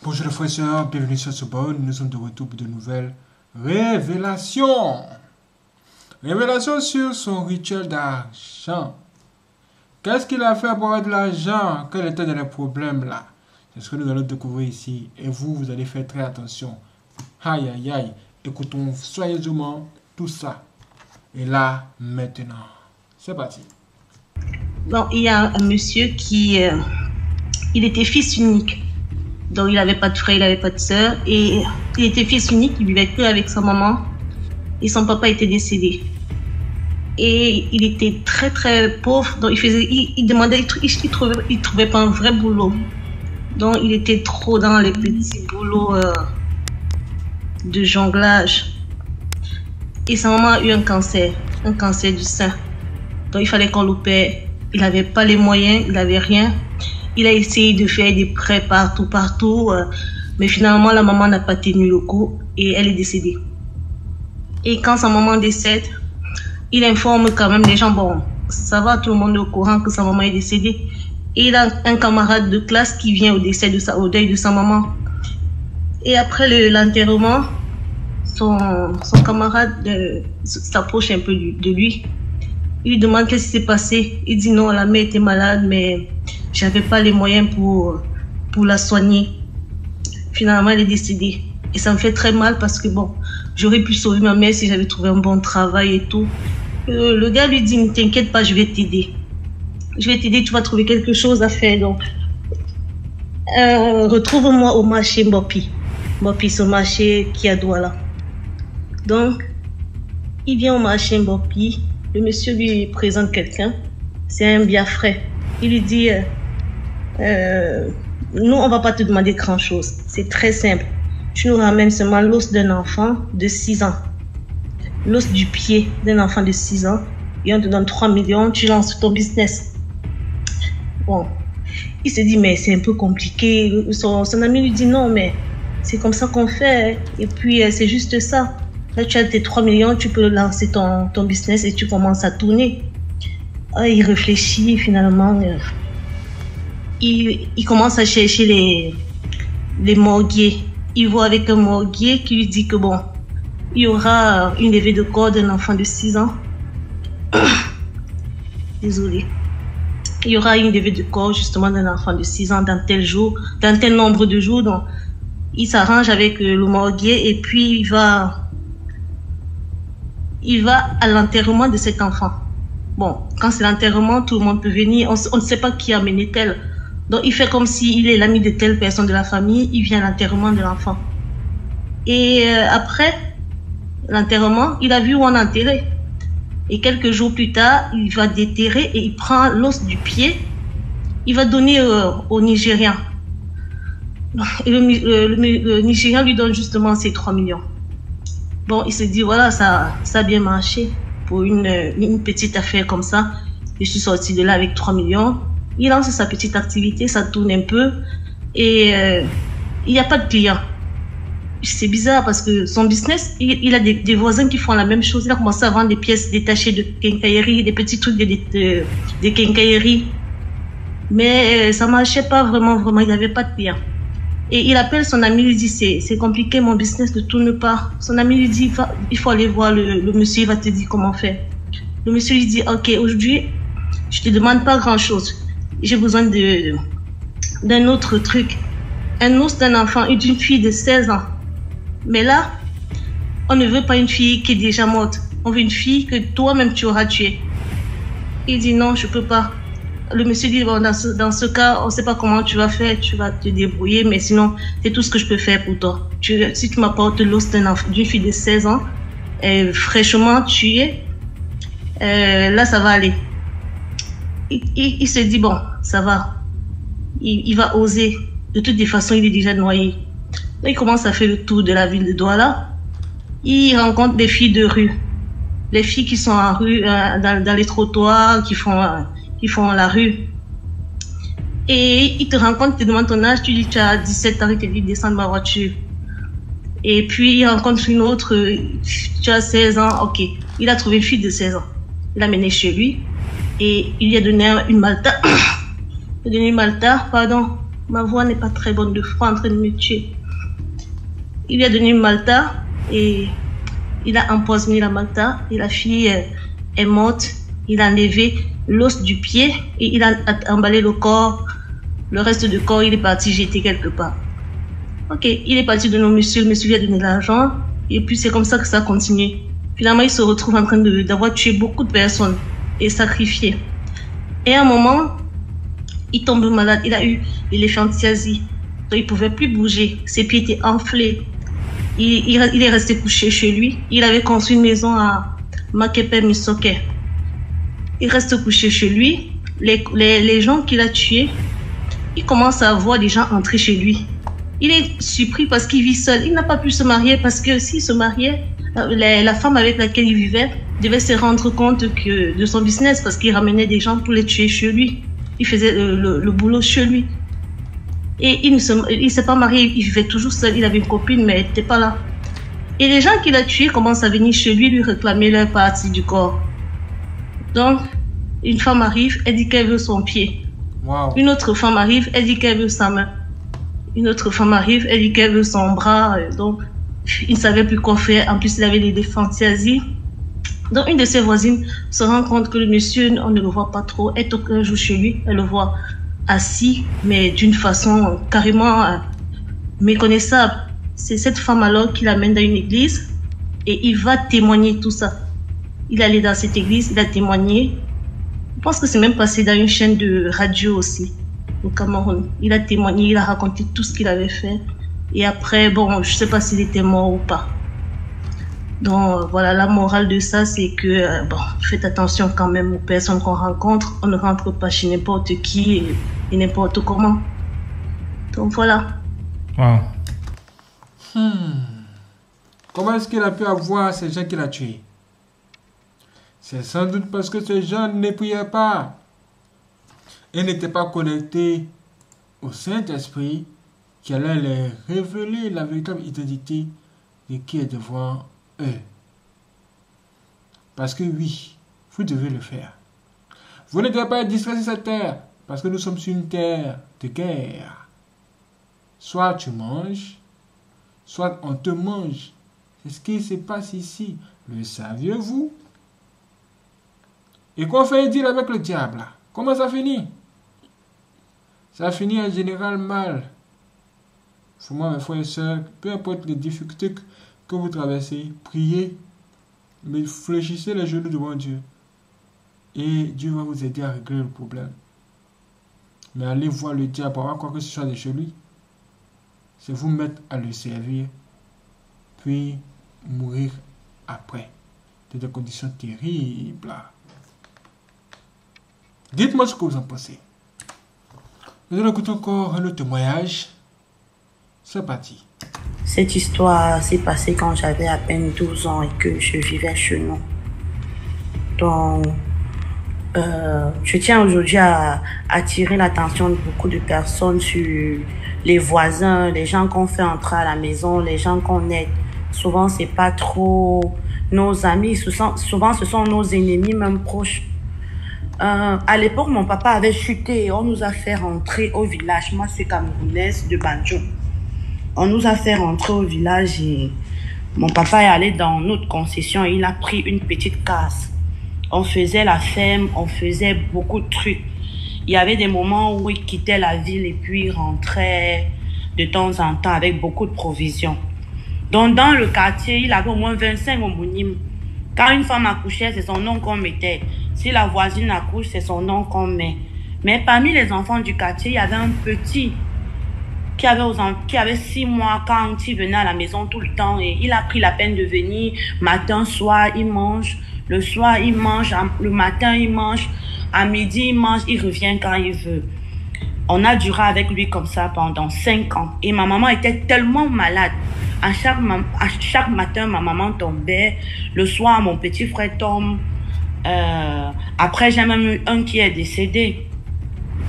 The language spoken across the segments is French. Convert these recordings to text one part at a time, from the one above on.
Bonjour les frères et sœurs, bienvenue sur ce bon. Nous sommes de retour pour de nouvelles révélations. Révélation sur son rituel d'argent. Qu'est-ce qu'il a fait pour avoir de l'argent? Quel était les problèmes là? C'est ce que nous allons découvrir ici. Et vous, vous allez faire très attention. Aïe aïe aïe. Écoutons soigneusement tout ça. Et là, maintenant. C'est parti. Bon, il y a un monsieur qui... euh, il était fils unique. Donc, il n'avait pas de frère, il n'avait pas de sœur. Et il était fils unique, il vivait que avec sa maman. Et son papa était décédé. Et il était très, très pauvre. Donc, il, faisait, il, demandait, il trouvait, il trouvait pas un vrai boulot. Donc, il était trop dans les petits boulots euh, de jonglage. Et sa maman a eu un cancer, un cancer du sein. Donc, il fallait qu'on l'opère. Il n'avait pas les moyens, il n'avait rien. Il a essayé de faire des prêts partout, partout. euh, mais finalement, la maman n'a pas tenu le coup et elle est décédée. Et quand sa maman décède, il informe quand même les gens, bon, ça va, tout le monde est au courant que sa maman est décédée. Et il a un camarade de classe qui vient au décès de sa, au deuil de sa maman. Et après le- l'enterrement, son, camarade euh, s'approche un peu de lui. Il lui demande qu'est-ce qui s'est passé. Il dit non, la mère était malade, mais j'avais pas les moyens pour, pour la soigner. Finalement, elle est décédée. Et ça me fait très mal parce que bon, j'aurais pu sauver ma mère si j'avais trouvé un bon travail et tout. Euh, le gars lui dit, ne t'inquiète pas, je vais t'aider. Je vais t'aider, tu vas trouver quelque chose à faire. Donc, euh, retrouve-moi au marché Mbopi. Mbopi, ce marché qui a Douala. Donc, il vient au marché Mbopi. Le monsieur lui présente quelqu'un. C'est un biafrais. Il lui dit, euh, euh, nous, on va pas te demander grand-chose. C'est très simple. Tu nous ramènes seulement l'os d'un enfant de 6 ans. L'os du pied d'un enfant de 6 ans. Et on te donne 3 millions, tu lances ton business. Bon. Il se dit, mais c'est un peu compliqué. Son, ami lui dit, non, mais c'est comme ça qu'on fait. Et puis, euh, c'est juste ça. Là, tu as tes 3 millions, tu peux lancer ton, ton business et tu commences à tourner. Ah, il réfléchit, finalement. euh, il, commence à chercher les, les morguiers. Il voit avec un morguier qui lui dit que bon, il y aura une levée de corps d'un enfant de 6 ans. Désolé. Il y aura une levée de corps justement d'un enfant de 6 ans dans tel jour, dans tel nombre de jours. Donc, il s'arrange avec euh, le morguier et puis il va, il va à l'enterrement de cet enfant. Bon, quand c'est l'enterrement, tout le monde peut venir. On, ne sait pas qui a mené tel. Donc, il fait comme s'il est l'ami de telle personne de la famille. Il vient à l'enterrement de l'enfant. Et euh, après l'enterrement, il a vu où on a enterré. Et quelques jours plus tard, il va déterrer et il prend l'os du pied. Il va donner euh, au Nigérian. Et le, Mi- le- le Nigérian lui donne justement ses 3 millions. Bon, il se dit, voilà, ça, ça a bien marché pour une, petite affaire comme ça. Je suis sorti de là avec 3 millions. Il lance sa petite activité, ça tourne un peu. Et euh, il n'y a pas de clients. C'est bizarre parce que son business, il, a des, voisins qui font la même chose. Il a commencé à vendre des pièces détachées de quincaillerie, des petits trucs de, de, de, quincaillerie. Mais euh, ça marchait pas vraiment, vraiment. Il n'y avait pas de clients. Et il appelle son ami, lui dit c'est compliqué, mon business ne tourne pas. Son ami lui dit il faut aller voir le, le monsieur, il va te dire comment faire. Le monsieur lui dit ok aujourd'hui je te demande pas grand chose. J'ai besoin d'un autre truc, un os d'un enfant et d'une fille de 16 ans. Mais là on ne veut pas une fille qui est déjà morte. On veut une fille que toi-même tu auras tuée. Il dit non je peux pas. Le monsieur dit, bon, dans ce, dans ce cas, on ne sait pas comment tu vas faire, tu vas te débrouiller, mais sinon, c'est tout ce que je peux faire pour toi. Si tu m'apportes l'os d'une fille de 16 ans, euh, fraîchement tuée, euh, là, ça va aller. Il, se dit, bon, ça va. Il, va oser. De toutes les façons, il est déjà noyé. Il commence à faire le tour de la ville de Douala. Il rencontre des filles de rue. Les filles qui sont en rue, euh, dans, les trottoirs, qui font, qui font la rue. Et il te rencontre, il te demande ton âge, tu dis tu as 17 ans, il te dit descends de ma voiture. Et puis il rencontre une autre, tu as 16 ans, ok. Il a trouvé une fille de 16 ans. Il l'a menée chez lui et il lui a donné un- une malta. il a donné une malta, pardon. Ma voix n'est pas très bonne de froid en train de me tuer. Il est devenu Malta et il a empoisonné la Malta et la fille est morte. Il a enlevé l'os du pied et il a emballé le corps. Le reste du corps, il est parti jeter quelque part. Ok, il est parti de nos monsieur, le monsieur lui a donné l'argent et puis c'est comme ça que ça a continué. Finalement, il se retrouve en train d'avoir tué beaucoup de personnes et sacrifié. Et à un moment, il tombe malade. Il a eu l'éléphantiasie. Donc, il pouvait plus bouger. Ses pieds étaient enflés. Il, il, est resté couché chez lui. Il avait construit une maison à Makepe Misoke. Il reste couché chez lui. Les, les, les gens qu'il a tués, il commence à voir des gens entrer chez lui. Il est surpris parce qu'il vit seul. Il n'a pas pu se marier parce que s'il se mariait, euh, la, la, femme avec laquelle il vivait devait se rendre compte que, de son business parce qu'il ramenait des gens pour les tuer chez lui. Il faisait le, le, boulot chez lui. Et il ne s'est pas marié, il vivait toujours seul. Il avait une copine, mais elle n'était pas là. Et les gens qu'il a tués commencent à venir chez lui lui réclamer leur partie du corps. Donc, une femme arrive, elle dit qu'elle veut son pied. Wow. Une autre femme arrive, elle dit qu'elle veut sa main. Une autre femme arrive, elle dit qu'elle veut son bras. Donc, il ne savait plus quoi faire. En plus, il avait des fantaisies. Donc, une de ses voisines se rend compte que le monsieur, on ne le voit pas trop, est un jour chez lui. Elle le voit assis, mais d'une façon carrément euh, méconnaissable. C'est cette femme alors qui l'amène dans une église et il va témoigner tout ça. Il est allé dans cette église, il a témoigné. Je pense que c'est même passé dans une chaîne de radio aussi, au Cameroun. Il a témoigné, il a raconté tout ce qu'il avait fait. Et après, bon, je sais pas s'il était mort ou pas. Donc voilà, la morale de ça, c'est que euh, bon, faites attention quand même aux personnes qu'on rencontre. On ne rentre pas chez n'importe qui et, n'importe comment. Donc voilà. Wow. Hmm. Comment est-ce qu'il a pu avoir ces gens qu'il a tués? C'est sans doute parce que ces gens ne priaient pas et n'étaient pas connectés au Saint-Esprit qui allait les révéler la véritable identité de qui est devant eux. Parce que oui, vous devez le faire. Vous ne devez pas sur cette terre, parce que nous sommes sur une terre de guerre. Soit tu manges, soit on te mange. C'est ce qui se passe ici. Le saviez-vous? Et qu'on fait dire avec le diable Comment ça finit? Ça finit en général mal. Pour moi, mes frères et sœurs, peu importe les difficultés que vous traversez, priez, mais fléchissez les genoux devant Dieu. Et Dieu va vous aider à régler le problème. Mais allez voir le diable, avoir quoi que ce soit de chez lui, c'est vous mettre à le servir, puis mourir après, dans des conditions terribles. Dites-moi ce que vous en pensez. Nous allons écouter encore autre témoignage. C'est parti. Cette histoire s'est passée quand j'avais à peine 12 ans et que je vivais chez nous. Donc, euh, je tiens aujourd'hui à attirer l'attention de beaucoup de personnes sur les voisins, les gens qu'on fait entrer à la maison, les gens qu'on aide. Souvent, c'est pas trop nos amis, souvent, ce sont nos ennemis, même proches. Euh, à l'époque, mon papa avait chuté on nous a fait rentrer au village. Moi, je suis camerounaise de Banjo. On nous a fait rentrer au village et mon papa est allé dans notre concession il a pris une petite casse. On faisait la ferme, on faisait beaucoup de trucs. Il y avait des moments où il quittait la ville et puis il rentrait de temps en temps avec beaucoup de provisions. Donc dans le quartier, il avait au moins 25 homonymes. Quand une femme accouchait, c'est son nom qu'on mettait. Si la voisine accouche, c'est son nom qu'on met. Mais parmi les enfants du quartier, il y avait un petit qui avait, six mois quand il venait à la maison tout le temps et il a pris la peine de venir matin, soir, il mange, le soir il mange, le matin il mange, à midi il mange, il revient quand il veut. On a duré avec lui comme ça pendant cinq ans et ma maman était tellement malade. Chaque, à chaque matin, ma maman tombait. Le soir, mon petit frère tombe. Euh, après, j'ai même eu un qui est décédé.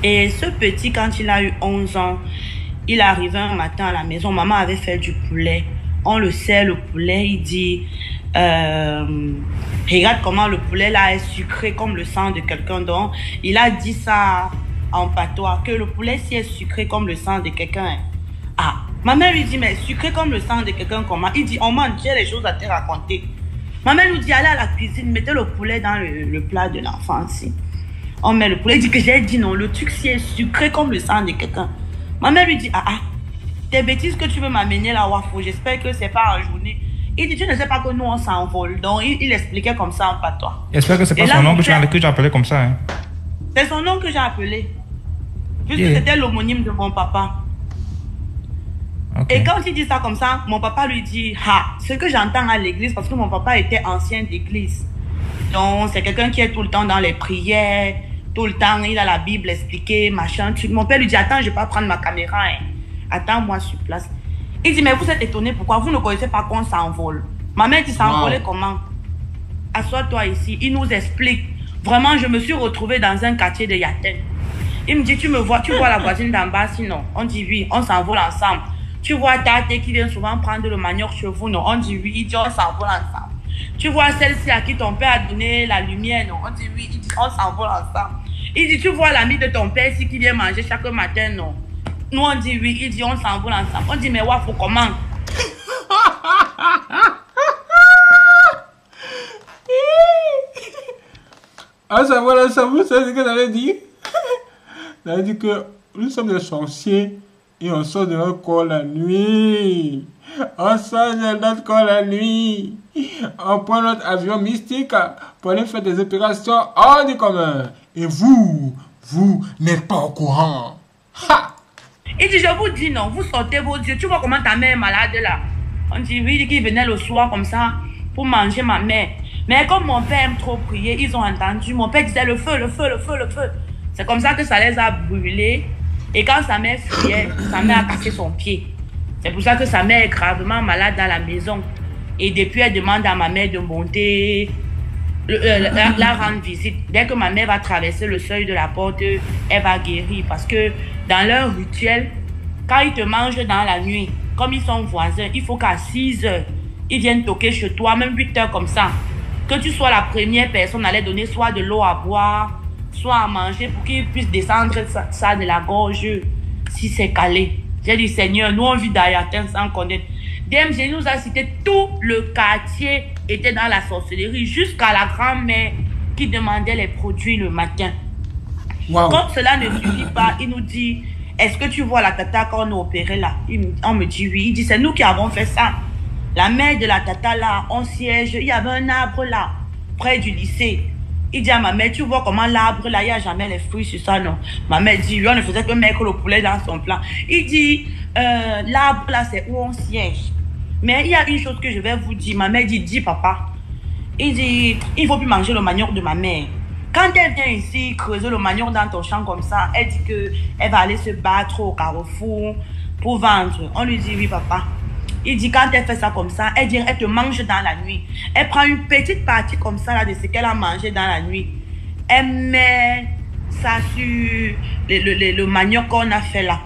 Et ce petit, quand il a eu 11 ans, il arrivait un matin à la maison, maman avait fait du poulet. On le sait, le poulet, il dit, euh, regarde comment le poulet là est sucré comme le sang de quelqu'un. Donc, il a dit ça en patois que le poulet si est sucré comme le sang de quelqu'un. hein. Ah, ma mère lui dit, mais sucré comme le sang de quelqu'un, comment? Il dit, on mange, j'ai les choses à te raconter. Ma mère nous dit, allez à la cuisine, mettez le poulet dans le, le plat de l'enfant ici. On met le poulet, il dit que j'ai dit non, le truc si est sucré comme le sang de quelqu'un. Ma mère lui dit, ah ah, tes bêtises que tu veux m'amener là, Wafo, j'espère que c'est pas en journée. Il dit, tu ne sais pas que nous on s'envole. Donc il, il expliquait comme ça en patois. J'espère que c'est pas là, son nom que as appelé comme ça. Hein. C'est son nom que j'ai appelé. Puisque Yeah. c'était l'homonyme de mon papa. Et quand il dit ça comme ça, mon papa lui dit Ah, ce que j'entends à l'église, parce que mon papa était ancien d'église. Donc, c'est quelqu'un qui est tout le temps dans les prières, tout le temps, il a la Bible expliquée, machin. Mon père lui dit Attends, je vais pas prendre ma caméra. hein. Attends-moi sur place. Il dit Mais vous êtes étonné, pourquoi? Vous ne connaissez pas qu'on s'envole Ma mère dit S'envoler Wow. comment? Assois-toi ici. Il nous explique. Vraiment, je me suis retrouvée dans un quartier de Yaten. Il me dit, tu me vois, tu vois la voisine d'en bas, sinon. On dit oui, on s'envole ensemble. Tu vois Tate qui vient souvent prendre le manioc chez vous, non. On dit oui, il dit, on s'envole ensemble. Tu vois celle-ci à qui ton père a donné la lumière, non. On dit oui, il dit, on s'envole ensemble. Il dit, tu vois l'ami de ton père ici qui vient manger chaque matin, non. Nous, on dit oui, il dit, on s'envole ensemble. On dit, mais ouais, faut comment? Ah, ça voilà, ça vous savez ce que dire Ça veut dire que nous sommes des sorciers et on sort de notre corps la nuit. On sort de notre corps la nuit. On prend notre avion mystique pour aller faire des opérations hors du commun. Et vous, vous n'êtes pas au courant. Ha Il dit, je vous dis non, vous sortez vos yeux. Tu vois comment ta mère est malade là On dit oui, qu'il venait le soir comme ça pour manger ma mère. Mais comme mon père aime trop prier, ils ont entendu. Mon père disait le feu, le feu, le feu, le feu. C'est comme ça que ça les a brûlés. Et quand sa mère fuyait, sa mère a cassé son pied. C'est pour ça que sa mère est gravement malade dans la maison. Et depuis, elle demande à ma mère de monter euh, la, la rendre visite. Dès que ma mère va traverser le seuil de la porte, elle va guérir. Parce que dans leur rituel, quand ils te mangent dans la nuit, comme ils sont voisins, il faut qu'à 6 heures, ils viennent toquer chez toi, même 8 heures comme ça. Que tu sois la première personne à leur donner soit de l'eau à boire, soit à manger pour qu'ils puissent descendre ça, de la gorge si c'est calé. J'ai dit, Seigneur, nous on vit d'Ayatin sans connaître. DMG nous a cité tout le quartier était dans la sorcellerie, jusqu'à la grand-mère qui demandait les produits le matin. Comme cela ne suffit pas, il nous dit Est-ce que tu vois la tata qu'on a opérée là? Il On me dit oui. Il dit C'est nous qui avons fait ça. La mère de la tata là, on siège. Il y avait un arbre là, près du lycée. Il dit à ma mère Tu vois comment l'arbre là, il n'y a jamais les fruits sur ça, non Ma mère dit Oui, on ne faisait que mettre le poulet dans son plan. Il dit euh, L'arbre là, c'est où on siège. Mais il y a une chose que je vais vous dire. Ma mère dit Dis papa. Il dit, il faut plus manger le manioc de ma mère. Quand elle vient ici creuser le manioc dans ton champ comme ça, elle dit que elle va aller se battre au carrefour pour vendre. On lui dit oui papa. Il dit quand elle fait ça comme ça, elle dit elle te mange dans la nuit. Elle prend une petite partie comme ça là de ce qu'elle a mangé dans la nuit. Elle met ça sur le, le, le- manioc qu'on a fait là.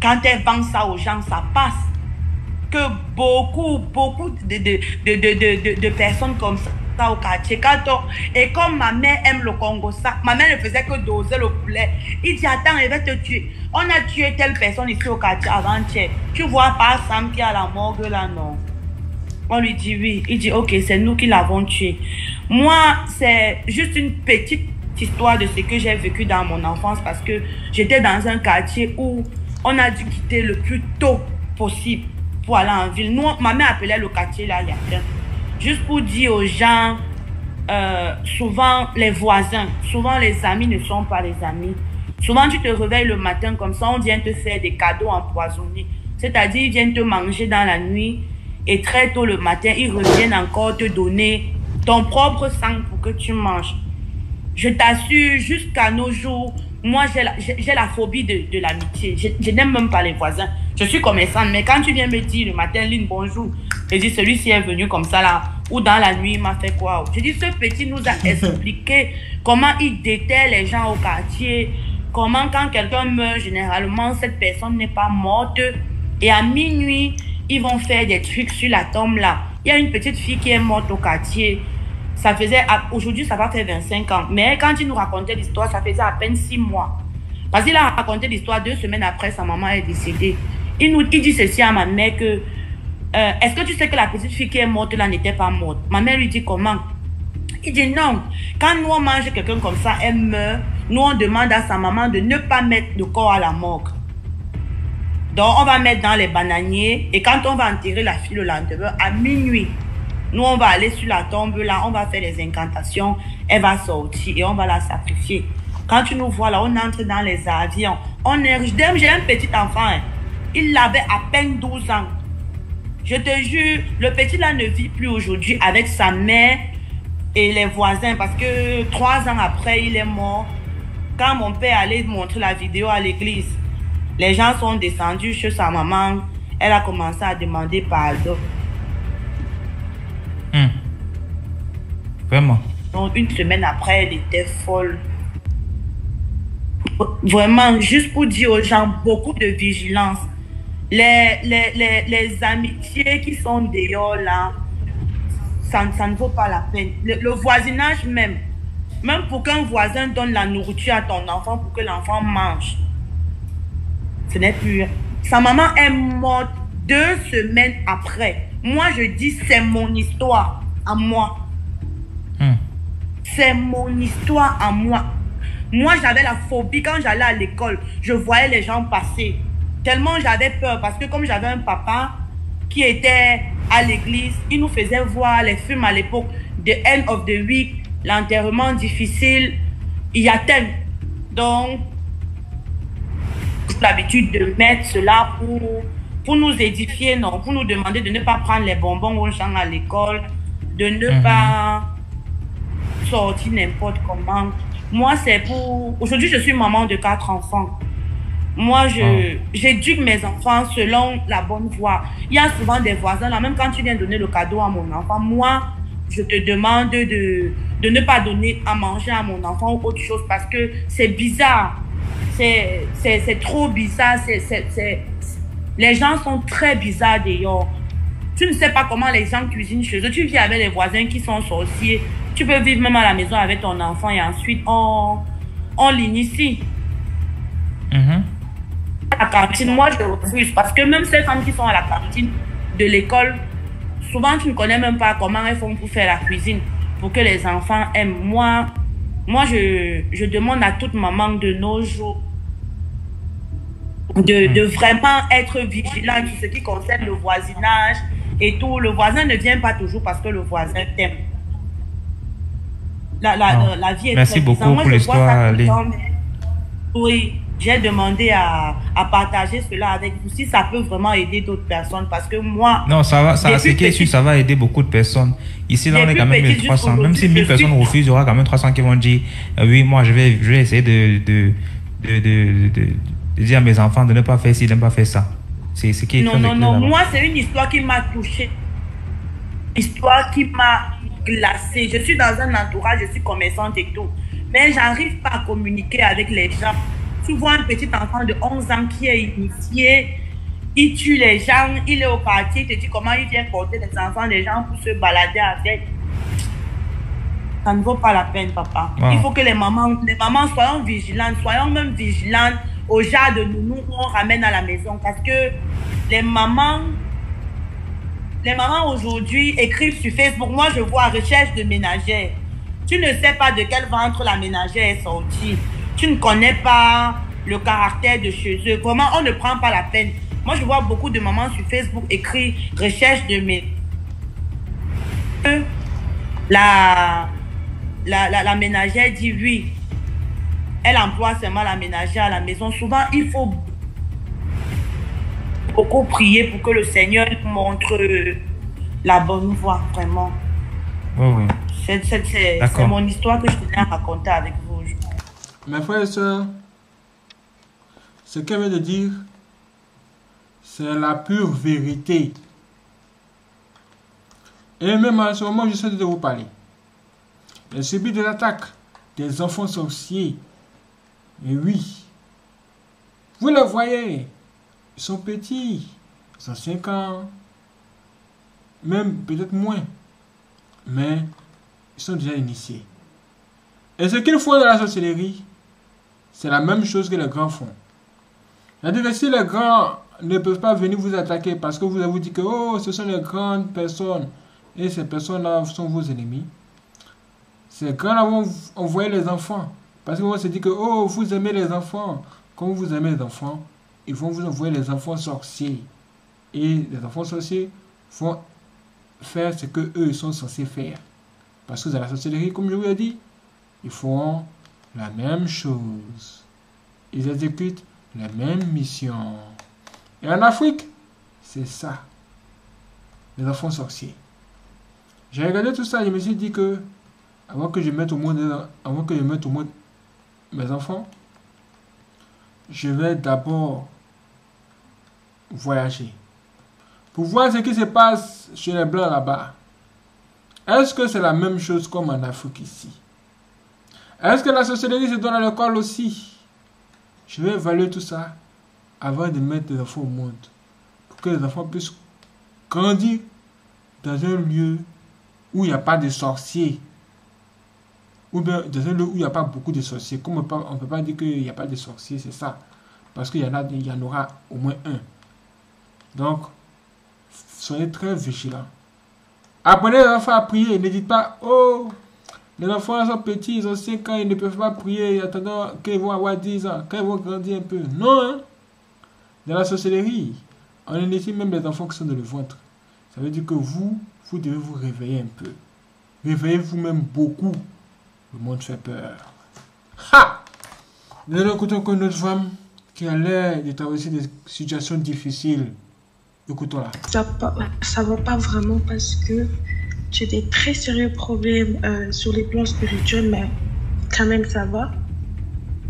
Quand elle vend ça aux gens, ça passe que beaucoup, beaucoup de, de, de, de- de personnes comme ça au quartier. Quand on- et comme ma mère aime le Congo, ça, ma mère ne faisait que doser le poulet. Il dit, attends, elle va te tuer. On a tué telle personne ici au quartier avant-hier. Tu vois pas Sam qui à la morgue là, non? On lui dit oui. Il dit, ok, c'est nous qui l'avons tué. Moi, c'est juste une petite histoire de ce que j'ai vécu dans mon enfance parce que j'étais dans un quartier où on a dû quitter le plus tôt possible pour aller en ville. Nous, ma mère appelait le quartier là, il y a. Juste pour dire aux gens, euh, souvent les voisins, souvent les amis ne sont pas les amis. Souvent tu te réveilles le matin comme ça, on vient te faire des cadeaux empoisonnés. C'est-à-dire, ils viennent te manger dans la nuit et très tôt le matin, ils reviennent encore te donner ton propre sang pour que tu manges. Je t'assure, jusqu'à nos jours, moi, j'ai la, phobie de, l'amitié. Je, je n'aime même pas les voisins. Je suis commerçante, mais quand tu viens me dire le matin, Lynn, bonjour, je dis, celui-ci est venu comme ça là, ou dans la nuit, il m'a fait quoi? Je dis, ce petit nous a expliqué comment il déterre les gens au quartier, comment quand quelqu'un meurt, généralement, cette personne n'est pas morte. Et à minuit, ils vont faire des trucs sur la tombe là. Il y a une petite fille qui est morte au quartier. Ça faisait, aujourd'hui, ça va faire 25 ans. Mais quand il nous racontait l'histoire, ça faisait à peine 6 mois. Parce qu'il a raconté l'histoire deux semaines après, sa maman est décédée. Il nous il dit ceci à ma mère que euh, est-ce que tu sais que la petite fille qui est morte là n'était pas morte? Ma mère lui dit comment? Il dit non. Quand nous on mange quelqu'un comme ça, elle meurt, nous on demande à sa maman de ne pas mettre le corps à la morgue. Donc on va mettre dans les bananiers et quand on va enterrer la fille le lendemain, à minuit, nous on va aller sur la tombe là, on va faire des incantations, elle va sortir et on va la sacrifier. Quand tu nous vois là, on entre dans les avions. On est, j'ai un petit enfant, hein. il avait à peine 12 ans. Je te jure, le petit là ne vit plus aujourd'hui avec sa mère et les voisins parce que trois ans après, il est mort. Quand mon père allait montrer la vidéo à l'église, les gens sont descendus chez sa maman. Elle a commencé à demander pardon. Hmm. Vraiment. Donc, une semaine après, elle était folle. Vraiment, juste pour dire aux gens, beaucoup de vigilance. Les, les, les, les amitiés qui sont dehors là, ça, ça ne vaut pas la peine. Le, voisinage même, même pour qu'un voisin donne la nourriture à ton enfant pour que l'enfant mange, ce n'est plus. Sa maman est morte deux semaines après. Moi, je dis, c'est mon histoire à moi. Hmm. C'est mon histoire à moi. Moi, j'avais la phobie quand j'allais à l'école. Je voyais les gens passer. Tellement j'avais peur parce que comme j'avais un papa qui était à l'église, il nous faisait voir les films à l'époque. The End of the Week, l'enterrement difficile. Il y a tellement. Donc, l'habitude de mettre cela pour, pour nous édifier, non, pour nous demander de ne pas prendre les bonbons aux gens à l'école, de ne Mhm. pas sortir n'importe comment. Moi, c'est pour... Aujourd'hui, je suis maman de quatre enfants. Moi, je, Oh. j'éduque mes enfants selon la bonne voie. Il y a souvent des voisins, là, même quand tu viens donner le cadeau à mon enfant, moi, je te demande de, de ne pas donner à manger à mon enfant ou autre chose parce que c'est bizarre. C'est, c'est, c'est trop bizarre. C'est, c'est, c'est- Les gens sont très bizarres dehors. Tu ne sais pas comment les gens cuisinent chez eux. Tu vis avec les voisins qui sont sorciers. Tu peux vivre même à la maison avec ton enfant et ensuite on, on l'initie. Mhm. La cantine, moi je refuse parce que même ces femmes qui sont à la cantine de l'école, souvent tu ne connais même pas comment elles font pour faire la cuisine, pour que les enfants aiment. Moi, moi je, je demande à toute maman de nos jours de, de vraiment être vigilante sur ce qui concerne le voisinage et tout. Le voisin ne vient pas toujours parce que le voisin t'aime. La, la, Ah. la vie est Merci très beaucoup bizarre. Moi, pour l'histoire, mais- Oui, j'ai demandé à, à partager cela avec vous si ça peut vraiment aider d'autres personnes parce que moi, Non, ça va, ça, Depuis ce qui est sûr, ça va aider beaucoup de personnes. Ici, là, on est quand même petite 1300. Même si jusqu'aujourd'hui, 1000 je personnes suis- refusent, il y aura quand même 300 qui vont dire euh, Oui, moi, je vais, je vais essayer de, de, de, de, dire à mes enfants de ne pas faire ci, de ne pas faire ça. C'est ce qui est Non, non, non. Moi, c'est une histoire qui m'a touchée. Histoire qui m'a glacée. Je suis dans un entourage, je suis commerçante et tout. Mais j'arrive pas à communiquer avec les gens. Tu vois un petit enfant de 11 ans qui est initié, il tue les gens, il est au quartier, il te dit comment il vient porter les enfants des gens pour se balader avec. Ça ne vaut pas la peine, papa. Wow. Il faut que les mamans, les mamans soyons vigilantes, soyons même vigilantes au genre de nounous qu'on ramène à la maison. Parce que les mamans, les mamans aujourd'hui écrivent sur Facebook, moi je vois recherche de ménagère. Tu ne sais pas de quel ventre la ménagère est sortie. Tu ne connais pas le caractère de chez eux. Vraiment, on ne prend pas la peine? Moi, je vois beaucoup de mamans sur Facebook écrire recherche de ménagère. La, la, la, la ménagère dit oui. Elle emploie seulement la ménagère à la maison. Souvent, il faut beaucoup prier pour que le Seigneur montre la bonne voie, vraiment. Oui, oui. C'est mon histoire que je tenais à raconter avec vous. Mes frères et sœurs, ce qu'elle vient de dire, c'est la pure vérité. Et même à ce moment, je suis de vous parler. Elle subit de l'attaque des enfants sorciers. Et oui, vous le voyez, ils sont petits, ils ont 5 ans, même peut-être moins, mais ils sont déjà initiés. Et ce qu'ils font dans la sorcellerie, c'est la même chose que les grands font. C'est-à-dire si les grands ne peuvent pas venir vous attaquer parce que vous avez dit que oh, ce sont les grandes personnes et ces personnes-là sont vos ennemis, ces grands-là vont envoyer les enfants. Parce vont se dire que oh, vous aimez les enfants. Comme vous aimez les enfants, ils vont vous envoyer les enfants sorciers. Et les enfants sorciers vont faire ce que eux sont censés faire. Parce que dans la sorcellerie, comme je vous l'ai dit, ils font la même chose. Ils exécutent la même mission. Et en Afrique, c'est ça. Les enfants sorciers. J'ai regardé tout ça, je me suis dit que avant que je mette au monde, avant que je mette au monde mes enfants, je vais d'abord voyager pour voir ce qui se passe chez les blancs là-bas. Est-ce que c'est la même chose comme en Afrique ici? Est-ce que la société se donne à l'école aussi Je vais évaluer tout ça avant de mettre les enfants au monde. Pour que les enfants puissent grandir dans un lieu où il n'y a pas de sorciers. Ou bien dans un lieu où il n'y a pas beaucoup de sorciers. Comme on ne peut pas dire qu'il n'y a pas de sorciers, c'est ça. Parce qu'il y, en y en aura au moins un. Donc, soyez très vigilants. Apprenez les enfants à prier. Ne dites pas, oh, les enfants sont petits, ils ont 5 ans, ils ne peuvent pas prier. Attendant qu'ils vont avoir 10 ans, quand ils vont grandir un peu. Non, hein? Dans la sorcellerie, on initie même les enfants qui sont dans le ventre. Ça veut dire que vous, vous devez vous réveiller un peu. Réveillez-vous même beaucoup. Le monde fait peur. Ha! Nous allons écouter encore une autre femme qui a l'air de traverser des situations difficiles. Écoutons-la. Ça ne va pas vraiment parce que j'ai des très sérieux problèmes euh, sur les plans spirituels, mais quand même ça va.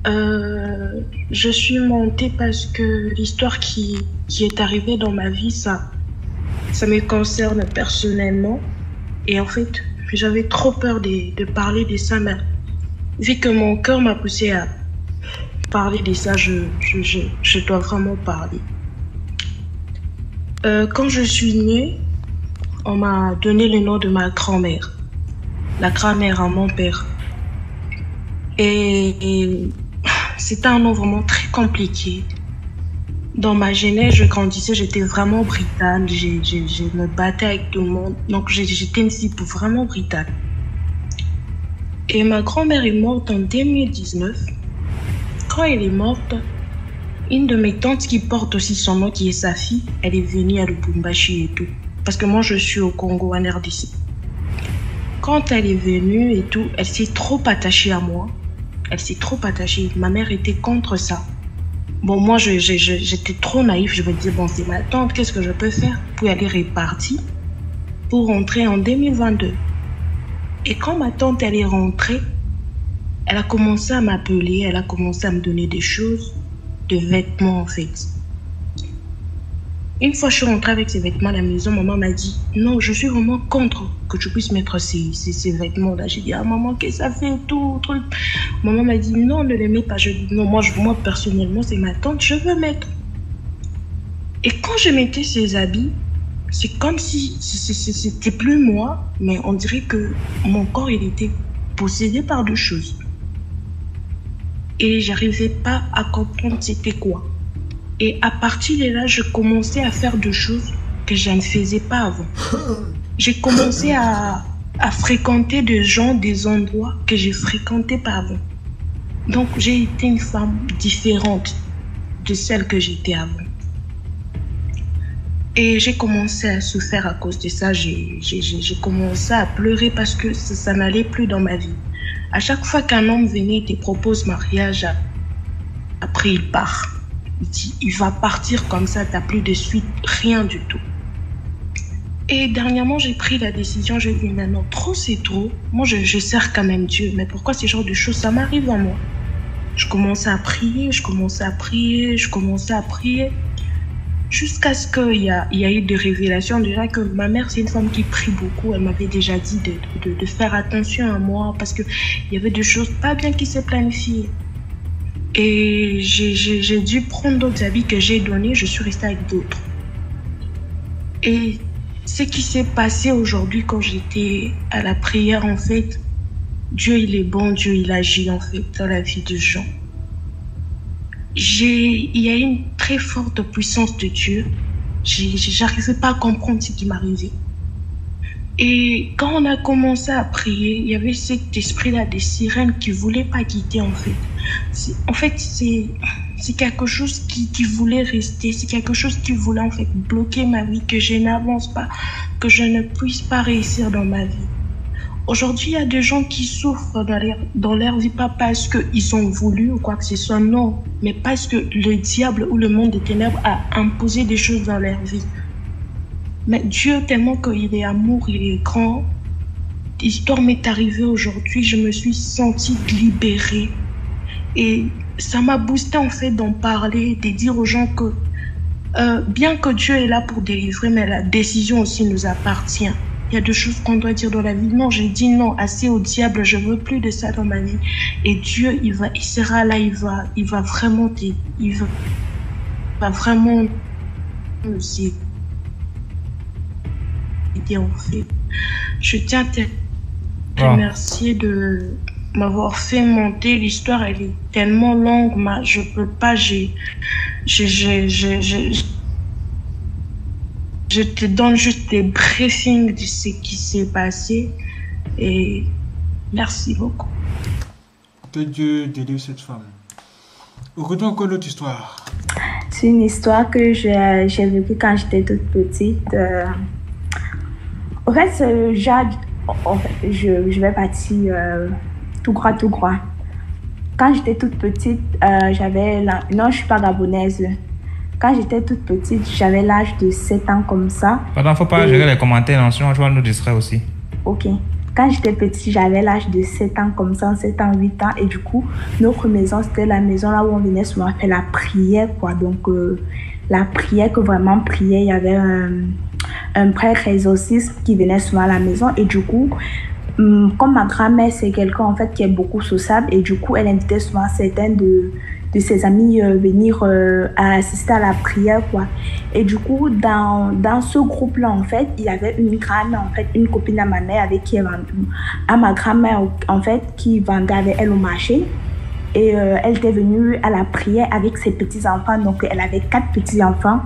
Euh, je suis montée parce que l'histoire qui, qui est arrivée dans ma vie, ça, ça me concerne personnellement. Et en fait, j'avais trop peur de, de, parler de ça, mais vu que mon cœur m'a poussé à parler de ça, je, je dois vraiment parler. Euh, quand je suis née, on m'a donné le nom de ma grand-mère, la grand-mère à mon père. Et, et c'était un nom vraiment très compliqué. Dans ma jeunesse, je grandissais, j'étais vraiment brutale. Je, je, je, me battais avec tout le monde. Donc j'étais une cible vraiment brutale. Et ma grand-mère est morte en 2019. Quand elle est morte, une de mes tantes qui porte aussi son nom, qui est sa fille, elle est venue à Lubumbashi et tout. Parce que moi, je suis au Congo, en RDC. Quand elle est venue et tout, elle s'est trop attachée à moi. Elle s'est trop attachée. Ma mère était contre ça. Bon, moi, j'étais trop naïf. Je me disais, bon, c'est ma tante, qu'est-ce que je peux faire Puis elle est répartie pour rentrer en 2022. Et quand ma tante, elle est rentrée, elle a commencé à m'appeler, elle a commencé à me donner des choses, de vêtements en fait. Une fois je suis rentrée avec ces vêtements à la maison, maman m'a dit Non, je suis vraiment contre que tu puisses mettre ces, ces, ces vêtements-là. J'ai dit Ah, maman, qu'est-ce que ça fait tout truc. Maman m'a dit Non, ne les mets pas. Je dis Non, moi, je, moi personnellement, c'est ma tante, je veux mettre. Et quand je mettais ces habits, c'est comme si c'était plus moi, mais on dirait que mon corps, il était possédé par deux choses. Et j'arrivais pas à comprendre c'était quoi. Et à partir de là, je commençais à faire des choses que je ne faisais pas avant. J'ai commencé à, fréquenter des gens, des endroits que je fréquentais pas avant. Donc j'ai été une femme différente de celle que j'étais avant. Et j'ai commencé à souffrir à cause de ça. J'ai commencé à pleurer parce que ça, ça n'allait plus dans ma vie. À chaque fois qu'un homme venait et te propose mariage, après il part. Il dit, il va partir comme ça, t'as plus de suite, rien du tout. Et dernièrement, j'ai pris la décision, je dis maintenant, trop c'est trop. Moi, je, sers quand même Dieu, mais pourquoi ce genre de choses, ça m'arrive à moi? Je commençais à prier, je commençais à prier, je commençais à prier. Jusqu'à ce qu'il y, a, il y a eu des révélations. Déjà que ma mère, c'est une femme qui prie beaucoup. Elle m'avait déjà dit de, de, de, faire attention à moi parce qu'il y avait des choses pas bien qui se planifiaient. Et j'ai dû prendre d'autres habits que j'ai donnés. Je suis restée avec d'autres. Et ce qui s'est passé aujourd'hui quand j'étais à la prière, en fait, Dieu, il est bon. Dieu, il agit, en fait, dans la vie des gens. il y a une très forte puissance de Dieu. J'arrivais pas à comprendre ce qui m'arrivait. Et quand on a commencé à prier, il y avait cet esprit-là des sirènes qui voulait pas quitter en fait. En fait, c'est quelque chose qui, qui voulait rester, c'est quelque chose qui voulait en fait bloquer ma vie, que je n'avance pas, que je ne puisse pas réussir dans ma vie. Aujourd'hui, il y a des gens qui souffrent dans leur, dans leur vie, pas parce qu'ils ont voulu ou quoi que ce soit, non, mais parce que le diable ou le monde des ténèbres a imposé des choses dans leur vie. Mais Dieu, tellement qu'il est amour, il est grand, l'histoire m'est arrivée aujourd'hui, je me suis sentie libérée. Et ça m'a boosté en fait d'en parler, de dire aux gens que euh, bien que Dieu est là pour délivrer, mais la décision aussi nous appartient. Il y a deux choses qu'on doit dire dans la vie. Non, j'ai dit non, assez au diable, je veux plus de ça dans ma vie. Et Dieu, il va, il sera là, il va, il va vraiment, il va, il va vraiment aussi en fait. Je tiens à te remercier de m'avoir fait monter. L'histoire, elle est tellement longue, mais je peux pas, j'ai, j'ai, je te donne juste des briefings de ce qui s'est passé et merci beaucoup. Que Dieu délivre cette femme. Revenons encore notre histoire. C'est une histoire que j'ai vécue quand j'étais toute petite. Euh, en fait, Jade, je, je vais partir euh, tout tout droit. Quand j'étais toute petite, euh, j'avais... La... Non, je suis pas gabonaise. Quand j'étais toute petite, j'avais l'âge de 7 ans comme ça. Pardon, faut pas gérer les commentaires, non, sinon je vais nous distraire aussi. Ok. Quand j'étais petite, j'avais l'âge de 7 ans comme ça, 7 ans, 8 ans. Et du coup, notre maison, c'était la maison là où on venait souvent faire la prière, quoi. Donc, euh, la prière que vraiment prier, il y avait un un prêtre exorciste qui venait souvent à la maison et du coup, comme ma grand-mère, c'est quelqu'un en fait qui est beaucoup sociable et du coup, elle invitait souvent certains de, de ses amis euh, venir euh, assister à la prière quoi. Et du coup, dans, dans ce groupe-là, en fait, il y avait une grand-mère, en fait, une copine à ma mère avec qui elle à ma grand-mère, en fait, qui vendait avec elle au marché. Et euh, elle était venue à la prière avec ses petits-enfants. Donc, elle avait quatre petits-enfants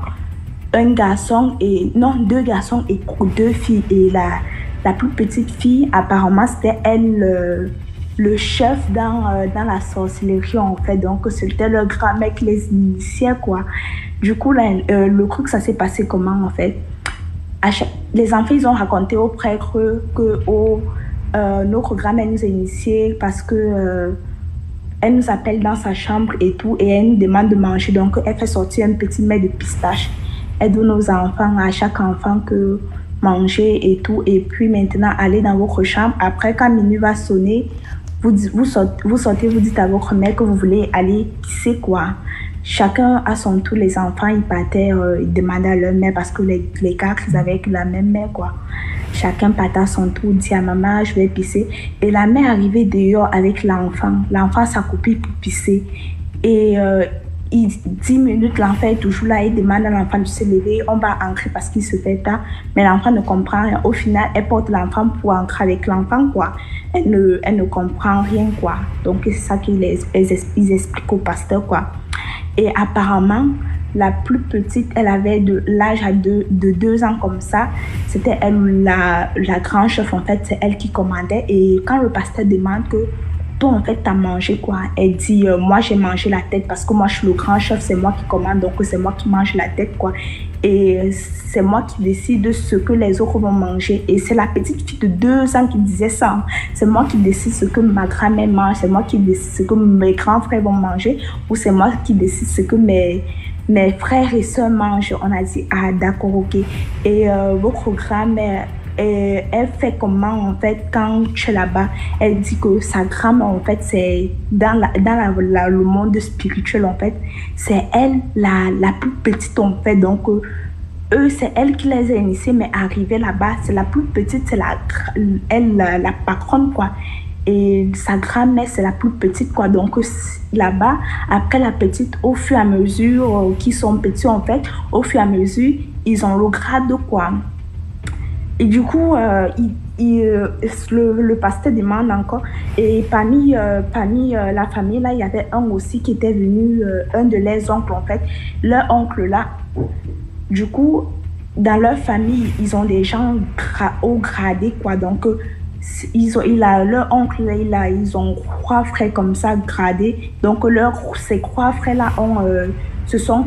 un garçon et non deux garçons et deux filles et la la plus petite fille apparemment c'était elle le, chef dans euh, dans la sorcellerie en fait. Donc c'était le grand mec les initiés quoi. Du coup là, euh, le truc ça s'est passé comment en fait? Les enfants ils ont raconté au prêtre que oh, euh, notre grand-mère nous a initiés parce que elle nous appelle dans sa chambre et tout et elle nous demande de manger. Donc elle fait sortir un petit mets de pistache. Aide nos enfants, à chaque enfant que manger et tout. Et puis maintenant, allez dans votre chambre. Après, quand minuit va sonner, vous, vous, sortez, vous sortez, vous dites à votre mère que vous voulez aller pisser quoi. Chacun à son tour, les enfants, ils partaient, euh, ils demandaient à leur mère parce que les, les quatre, ils avaient la même mère quoi. Chacun partait à son tour, dit à maman, je vais pisser. Et la mère arrivait dehors avec l'enfant. L'enfant, sa copie pour pisser. Et euh, 10 minutes, l'enfant est toujours là, il demande à l'enfant de se lever, on va entrer parce qu'il se fait tard, mais l'enfant ne comprend rien. Au final, elle porte l'enfant pour entrer avec l'enfant, quoi. Elle ne, elle ne comprend rien, quoi. Donc, c'est ça qu'ils ils expliquent au pasteur, quoi. Et apparemment, la plus petite, elle avait de l'âge de, de deux ans comme ça. C'était elle, la, la grande chef, en fait, c'est elle qui commandait. Et quand le pasteur demande que en fait, t'as mangé quoi? Elle dit, euh, moi, j'ai mangé la tête parce que moi, je suis le grand chef, c'est moi qui commande, donc c'est moi qui mange la tête, quoi. Et c'est moi qui décide de ce que les autres vont manger. Et c'est la petite fille de deux ans qui disait ça. Hein. C'est moi qui décide ce que ma grand-mère mange, c'est moi qui décide ce que mes grands frères vont manger, ou c'est moi qui décide ce que mes, mes frères et soeurs mangent. On a dit, ah d'accord, ok. Et euh, votre grand-mère et elle fait comment en fait quand tu es là-bas? Elle dit que sa grand-mère en fait c'est dans dans la, le monde spirituel en fait c'est elle la, la plus petite en fait. Donc euh, eux c'est elle qui les a initiés mais arrivée là-bas c'est la plus petite c'est la elle la, patronne quoi. Et sa grand-mère c'est la plus petite quoi. Donc là-bas après la petite au fur et à mesure euh, qui sont petits en fait au fur et à mesure ils ont le grade quoi et du coup, euh, il, le, le, pasteur demande encore. Et parmi, parmi la famille, là, il y avait un aussi qui était venu, un de leurs oncles, en fait. Leur oncle, là, du coup, dans leur famille, ils ont des gens haut gradés, quoi. Donc, ils ont, il a leur oncle, il a, ils ont trois frères comme ça gradés. Donc, leur, ces trois frères-là ont, se sont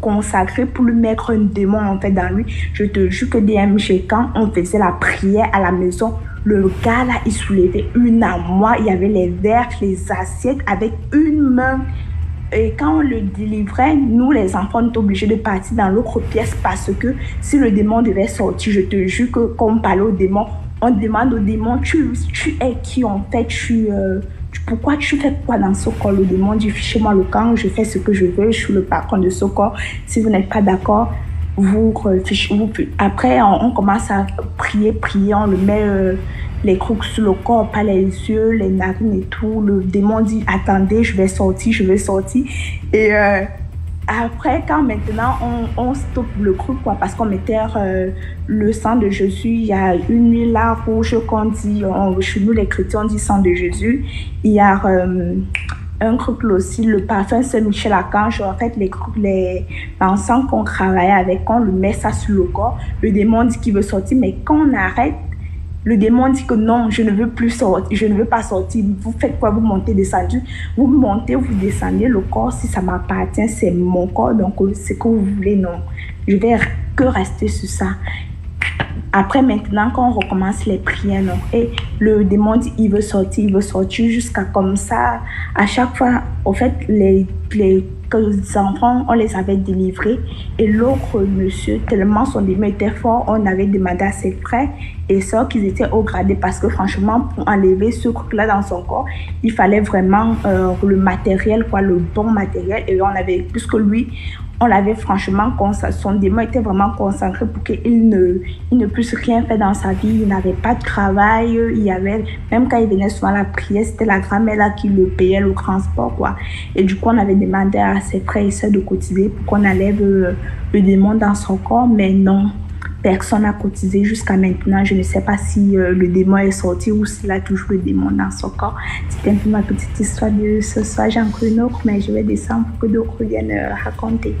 consacrés pour lui mettre un démon en fait dans lui. Je te jure que DMG, quand on faisait la prière à la maison, le gars là, il soulevait une moi. Il y avait les verres, les assiettes avec une main. Et quand on le délivrait, nous les enfants, on était obligés de partir dans l'autre pièce parce que si le démon devait sortir, je te jure que quand on parlait au démon, on demande au démon, tu, tu es qui en fait, tu, euh, pourquoi tu fais quoi dans ce corps? Le démon dit, chez moi le camp, je fais ce que je veux, je suis le patron de ce corps. Si vous n'êtes pas d'accord, vous, vous, après on, commence à prier, prier, on le met euh, les crocs sur le corps, pas les yeux, les narines et tout. Le démon dit, attendez, je vais sortir, je vais sortir. Et euh, après, quand maintenant on, stoppe le cru, quoi, parce qu'on mettait euh, le sang de Jésus, il y a une huile là rouge qu'on dit, chez nous les chrétiens, on dit sang de Jésus. Il y a euh, un cruc aussi, le parfum Saint-Michel-Archange. En fait, les les qu'on travaille avec, on le met ça sur le corps. Le démon dit qu'il veut sortir, mais quand on arrête, le démon dit que non, je ne veux plus sortir, je ne veux pas sortir. Vous faites quoi? Vous montez, descendez. Vous montez, vous descendez. Le corps, si ça m'appartient, c'est mon corps. Donc, c'est que vous voulez, non. Je vais que rester sur ça. Après, maintenant, quand on recommence les prières, non, et le démon dit, il veut sortir, il veut sortir jusqu'à comme ça. À chaque fois, au fait, les, les les enfants, on les avait délivrés. Et l'autre monsieur, tellement son démon était fort, on avait demandé à ses frères et sœurs qu'ils étaient au gradé parce que franchement, pour enlever ce truc-là dans son corps, il fallait vraiment euh, le matériel, quoi, le bon matériel. Et on avait, plus que lui, on l'avait franchement, son démon était vraiment concentré pour qu'il ne, il ne puisse rien faire dans sa vie. Il n'avait pas de travail. Il y avait, même quand il venait souvent à la prière, c'était la grand-mère qui le payait le transport, quoi. Et du coup, on avait demandé à ses frères et sœurs de cotiser pour qu'on enlève euh, le démon dans son corps, mais non. Personne n'a cotisé jusqu'à maintenant. Je ne sais pas si euh, le démon est sorti ou s'il a toujours le démon dans son corps. C'était un peu ma petite histoire de ce soir. J'en connais une mais je vais descendre pour que d'autres viennent euh, raconter.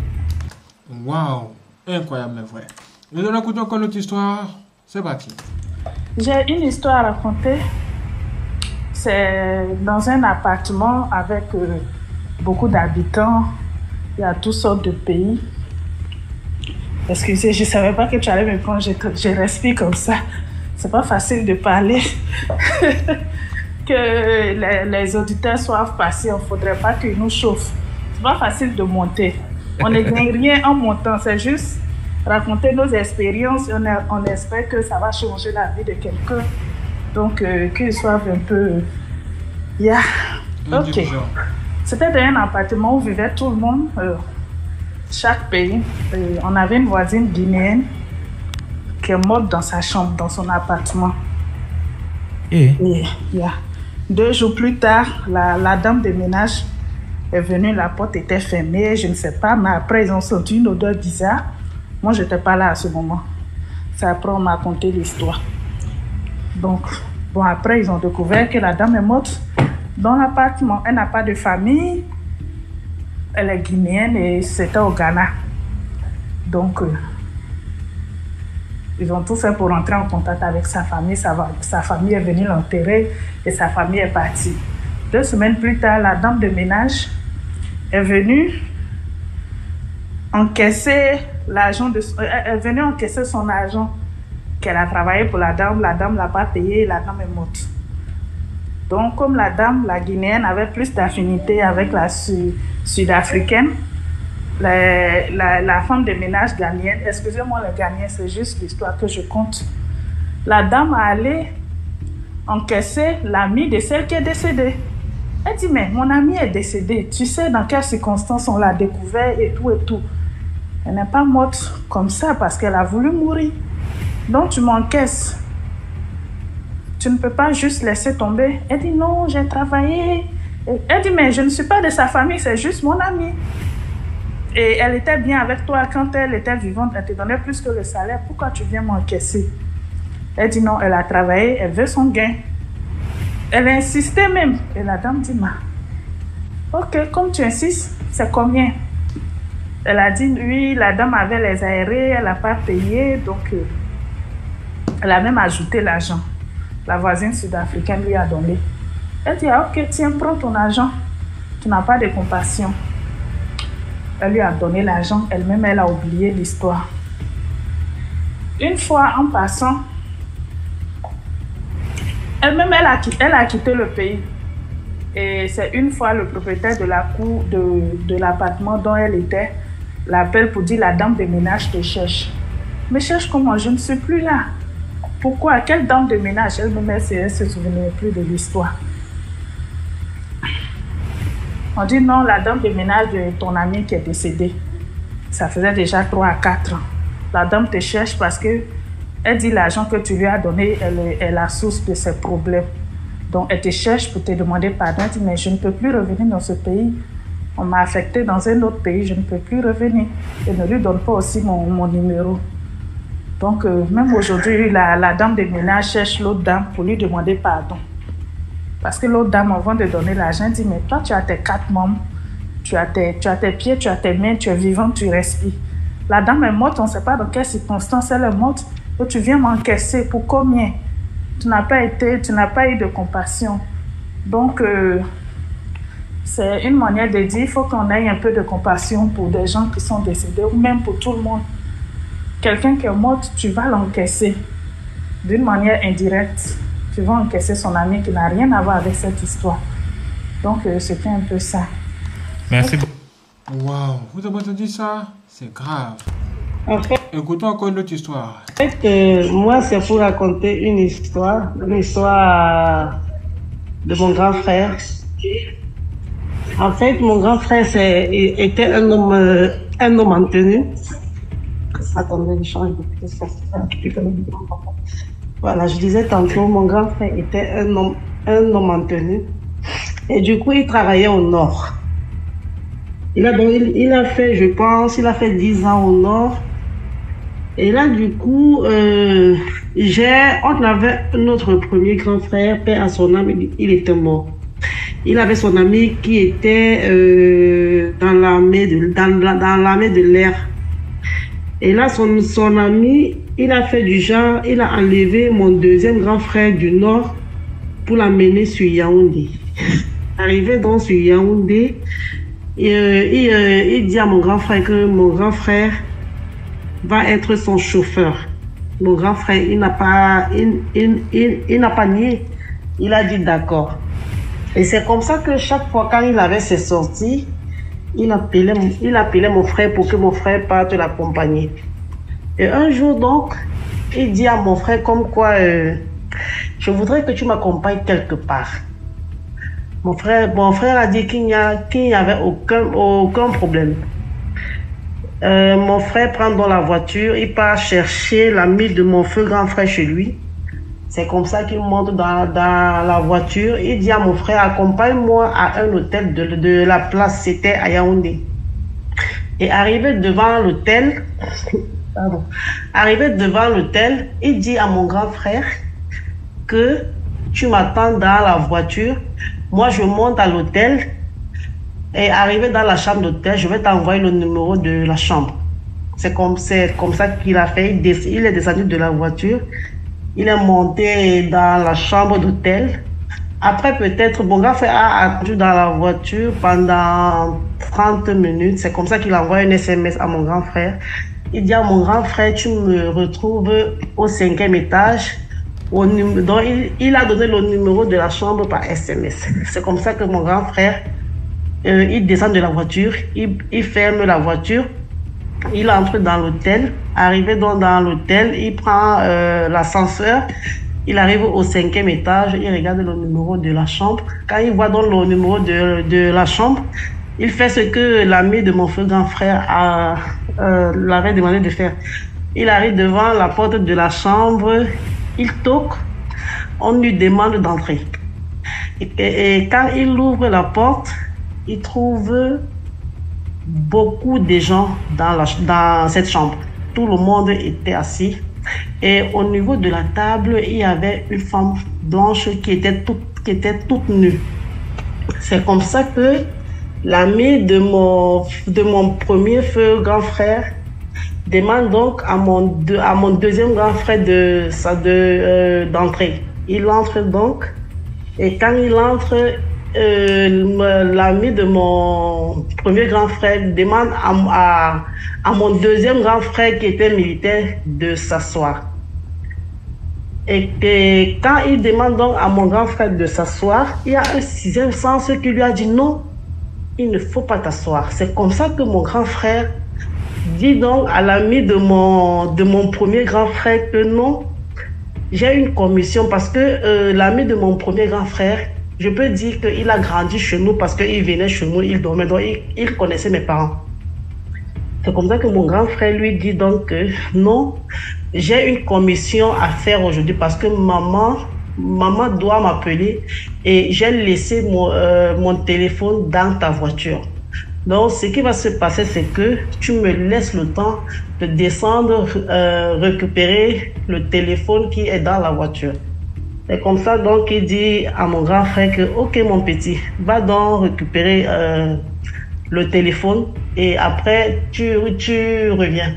Waouh! Incroyable, mais vrai. Nous allons écouter encore notre histoire. C'est parti. J'ai une histoire à raconter. C'est dans un appartement avec euh, beaucoup d'habitants. Il y a toutes sortes de pays. Excusez, je ne savais pas que tu allais me prendre. Je, respire comme ça. C'est pas facile de parler. que les, les, auditeurs soient passés. Il ne faudrait pas qu'ils nous chauffent. C'est pas facile de monter. On ne gagne rien en montant. C'est juste raconter nos expériences. On, on, espère que ça va changer la vie de quelqu'un. Donc, euh, qu'ils soient un peu. Yeah. Ok. C'était dans un appartement où vivait tout le monde. Euh, chaque pays. on avait une voisine guinéenne qui est morte dans sa chambre, dans son appartement. Et, yeah. Deux jours plus tard, la, la, dame de ménage est venue, la porte était fermée, je ne sais pas, mais après ils ont senti une odeur bizarre. Moi, je n'étais pas là à ce moment. C'est après on m'a raconté l'histoire. Donc, bon, après ils ont découvert que la dame est morte dans l'appartement. Elle n'a pas de famille, elle est guinéenne et c'était au Ghana. Donc, euh, ils ont tout fait pour entrer en contact avec sa famille. Sa, sa famille est venue l'enterrer et sa famille est partie. Deux semaines plus tard, la dame de ménage est venue encaisser l'argent de est venue encaisser son argent qu'elle a travaillé pour la dame. La dame l'a pas payé la dame est morte. Donc, comme la dame, la guinéenne, avait plus d'affinité avec la sud-africaine, la, la, femme de ménage ghanéenne, excusez-moi le ghanéen, c'est juste l'histoire que je compte. La dame a allé encaisser l'ami de celle qui est décédée. Elle dit, mais mon ami est décédé, tu sais dans quelles circonstances on l'a découvert et tout et tout. Elle n'est pas morte comme ça parce qu'elle a voulu mourir. Donc tu m'encaisses. Tu ne peux pas juste laisser tomber. Elle dit, non, j'ai travaillé. Elle dit, mais je ne suis pas de sa famille, c'est juste mon ami. Et elle était bien avec toi quand elle était vivante, elle te donnait plus que le salaire. Pourquoi tu viens m'encaisser? Elle dit non, elle a travaillé, elle veut son gain. Elle a insisté même. Et la dame dit, ma, ok, comme tu insistes, c'est combien? Elle a dit, oui, la dame avait les aérés, elle n'a pas payé, donc euh, elle a même ajouté l'argent. La voisine sud-africaine lui a donné. Elle dit, ah, ok, tiens, prends ton argent. Tu n'as pas de compassion. Elle lui a donné l'argent, elle-même, elle a oublié l'histoire. Une fois en passant, elle-même, elle a, elle quitté le pays. Et c'est une fois le propriétaire de la cour de, de l'appartement dont elle était l'appelle pour dire la dame de ménage te cherche. Mais cherche comment? Je ne suis plus là. Pourquoi? Quelle dame de ménage? Elle-même, elle ne se souvenait plus de l'histoire. On dit non, la dame de ménage de ton ami qui est décédée. Ça faisait déjà 3 à 4 ans. La dame te cherche parce que elle dit l'argent que tu lui as donné elle est, la source de ses problèmes. Donc elle te cherche pour te demander pardon. Elle dit mais je ne peux plus revenir dans ce pays. On m'a affecté dans un autre pays, je ne peux plus revenir. Et ne lui donne pas aussi mon, mon numéro. Donc euh, même aujourd'hui, la, la dame de ménage cherche l'autre dame pour lui demander pardon. Parce que l'autre dame, avant de donner l'argent, dit, mais toi, tu as tes quatre membres, tu as tes, tu as tes pieds, tu as tes mains, tu es vivant, tu respires. La dame est morte, on ne sait pas dans quelles circonstances elle est morte. Et tu viens m'encaisser pour combien? Tu n'as pas été, tu n'as pas eu de compassion. Donc, euh, c'est une manière de dire, il faut qu'on ait un peu de compassion pour des gens qui sont décédés ou même pour tout le monde. Quelqu'un qui est mort, tu vas l'encaisser d'une manière indirecte tu vas encaisser son ami qui n'a rien à voir avec cette histoire. Donc, euh, c'était un peu ça. Merci beaucoup. Waouh, vous avez entendu ça? C'est grave. En fait, Écoutons encore une autre histoire. En fait, euh, moi, c'est pour raconter une histoire, une histoire de mon grand frère. En fait, mon grand frère était un homme, euh, un homme en tenue. Attendez, je change de ça. Voilà, je disais tantôt, mon grand frère était un homme, un homme en tenue. Et du coup, il travaillait au nord. Il a, il, a fait, je pense, il a fait 10 ans au nord. Et là, du coup, euh, on avait notre premier grand frère, père à son âme, il, était mort. Il avait son ami qui était euh, dans l'armée de, dans, dans l'air. Et là, son, son ami, il a fait du genre, il a enlevé mon deuxième grand frère du Nord pour l'amener sur Yaoundé. Arrivé donc sur Yaoundé, euh, euh, il, dit à mon grand frère que mon grand frère va être son chauffeur. Mon grand frère, il n'a pas, il, n'a pas nié. Il a dit d'accord. Et c'est comme ça que chaque fois quand il avait ses sorties, il appelait, il appelait mon frère pour que mon frère parte l'accompagner. Et un jour donc, il dit à mon frère comme quoi, euh, je voudrais que tu m'accompagnes quelque part. Mon frère, mon frère a dit qu'il n'y avait aucun, aucun problème. Euh, mon frère prend dans la voiture, il part chercher l'ami de mon feu grand frère chez lui. C'est comme ça qu'il monte dans, dans, la voiture. Il dit à mon frère, accompagne-moi à un hôtel de, de la place, c'était à Yaoundé. Et arrivé devant l'hôtel, Arrivé devant l'hôtel, il dit à mon grand frère que tu m'attends dans la voiture. Moi, je monte à l'hôtel et arrivé dans la chambre d'hôtel, je vais t'envoyer le numéro de la chambre. C'est comme, comme ça qu'il a fait. Il est descendu de la voiture. Il est monté dans la chambre d'hôtel. Après, peut-être, mon frère a attendu dans la voiture pendant 30 minutes. C'est comme ça qu'il envoie un SMS à mon grand frère. Il dit à mon grand frère, tu me retrouves au cinquième étage. Au donc il, a donné le numéro de la chambre par SMS. C'est comme ça que mon grand frère, euh, il descend de la voiture, il, ferme la voiture, il entre dans l'hôtel. Arrivé dans l'hôtel, il prend euh, l'ascenseur. Il arrive au cinquième étage, il regarde le numéro de la chambre. Quand il voit donc le numéro de, de la chambre, il fait ce que l'ami de mon feu grand frère a, euh, l'avait demandé de faire. Il arrive devant la porte de la chambre, il toque, on lui demande d'entrer. Et, quand il ouvre la porte, il trouve beaucoup de gens dans, la, dans cette chambre. Tout le monde était assis. Et au niveau de la table, il y avait une femme blanche qui était toute, qui était toute nue. C'est comme ça que l'ami de mon, de mon premier feu grand frère demande donc à mon, à mon deuxième grand frère de, ça de, euh, d'entrer. Il entre donc et quand il entre, euh, l'ami de mon premier grand frère demande à, à, à mon deuxième grand frère qui était militaire de s'asseoir. Et que quand il demande donc à mon grand frère de s'asseoir, il y a un sixième sens qui lui a dit non, il ne faut pas t'asseoir. C'est comme ça que mon grand frère dit donc à l'ami de mon, de mon premier grand frère que non, j'ai une commission parce que euh, l'ami de mon premier grand frère, je peux dire qu'il a grandi chez nous parce qu'il venait chez nous, il dormait, donc il, connaissait mes parents. C'est comme ça que mon grand frère lui dit donc que non, j'ai une commission à faire aujourd'hui parce que maman, maman doit m'appeler et j'ai laissé mon, euh, mon téléphone dans ta voiture. Donc, ce qui va se passer, c'est que tu me laisses le temps de descendre, euh, récupérer le téléphone qui est dans la voiture. C'est comme ça, donc, il dit à mon grand frère que, OK, mon petit, va donc récupérer euh, le téléphone et après, tu, tu reviens.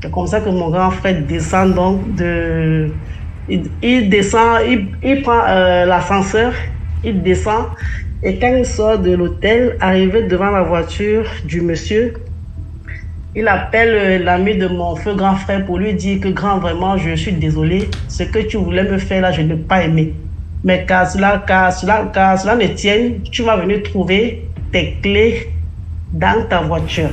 C'est comme ça que mon grand frère descend donc de... Il, il descend, il, il prend euh, l'ascenseur, il descend et quand il sort de l'hôtel, arrivé devant la voiture du monsieur, il appelle euh, l'ami de mon feu grand frère pour lui dire que grand, vraiment, je suis désolé. Ce que tu voulais me faire là, je n'ai pas aimé. Mais car cela, car cela, car cela ne tienne, tu vas venir trouver tes clés dans ta voiture.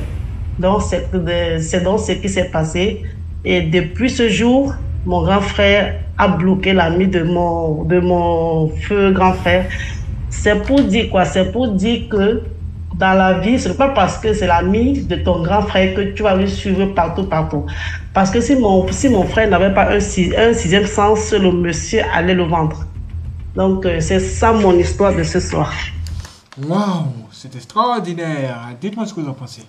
Donc, c'est donc ce qui s'est passé. Et depuis ce jour, mon grand frère a bloqué l'ami de mon, de mon feu grand frère. C'est pour dire quoi? C'est pour dire que dans la vie, ce n'est pas parce que c'est l'ami de ton grand frère que tu vas le suivre partout, partout. Parce que si mon, si mon frère n'avait pas un, un sixième sens, le monsieur allait le vendre. Donc, euh, c'est ça mon histoire de ce soir. Waouh, c'est extraordinaire. Dites-moi ce que vous en pensez.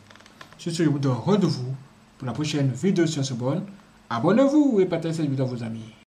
Sur ce, je vous donne rendez-vous pour la prochaine vidéo sur ce bon. Abonnez-vous et partagez cette vidéo à vos amis.